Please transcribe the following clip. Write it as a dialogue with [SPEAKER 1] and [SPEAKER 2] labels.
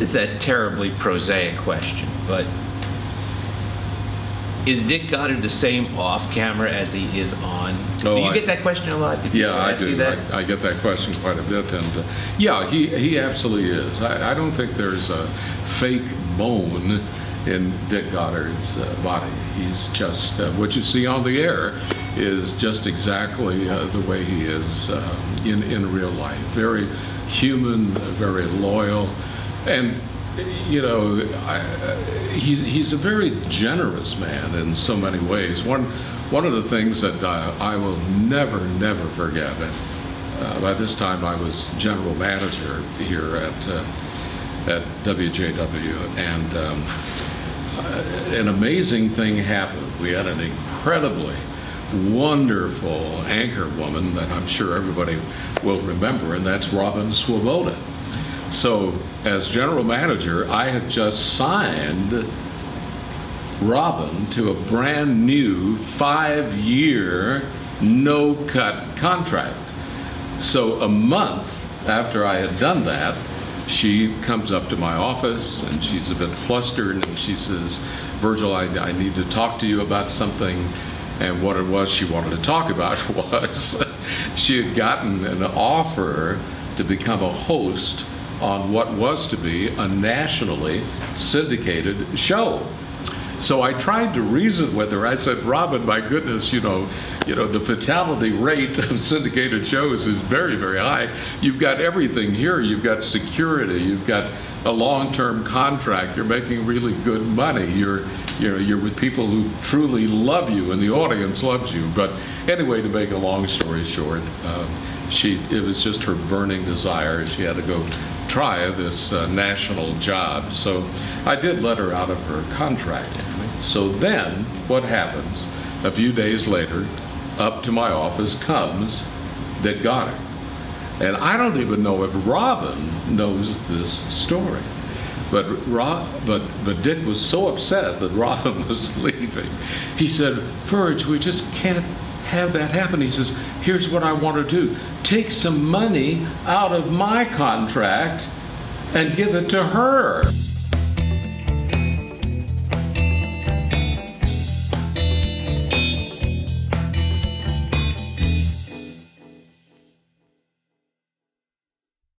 [SPEAKER 1] Is a terribly prosaic question, but is Dick Goddard the same off camera as he is on?
[SPEAKER 2] Oh,
[SPEAKER 1] do you
[SPEAKER 2] I-
[SPEAKER 1] get that question a lot?
[SPEAKER 2] Yeah, I
[SPEAKER 1] ask you
[SPEAKER 2] do.
[SPEAKER 1] that?
[SPEAKER 2] I, I get that question quite a bit, and uh, yeah, he he absolutely is. I, I don't think there's a fake bone in Dick Goddard's uh, body. He's just uh, what you see on the air is just exactly uh, the way he is uh, in in real life. Very human, very loyal, and you know, I, uh, he's, he's a very generous man in so many ways. One, one of the things that uh, I will never, never forget, and uh, by this time I was general manager here at, uh, at WJW, and um, uh, an amazing thing happened. We had an incredibly wonderful anchor woman that I'm sure everybody will remember, and that's Robin Swoboda. So, as general manager, I had just signed Robin to a brand new five year no cut contract. So, a month after I had done that, she comes up to my office and she's a bit flustered and she says, Virgil, I, I need to talk to you about something. And what it was she wanted to talk about was she had gotten an offer to become a host on what was to be a nationally syndicated show. So I tried to reason with her. I said, Robin, my goodness, you know, you know, the fatality rate of syndicated shows is very, very high. You've got everything here. You've got security. You've got a long-term contract. You're making really good money. You're, you know, you're with people who truly love you, and the audience loves you. But anyway, to make a long story short, um, she it was just her burning desire. She had to go try this uh, national job. So I did let her out of her contract. So then what happens? A few days later, up to my office comes Dick Goddard. And I don't even know if Robin knows this story. But, Rob, but, but Dick was so upset that Robin was leaving. He said, Verge, we just can't have that happen. He says, here's what I want to do. Take some money out of my contract and give it to her.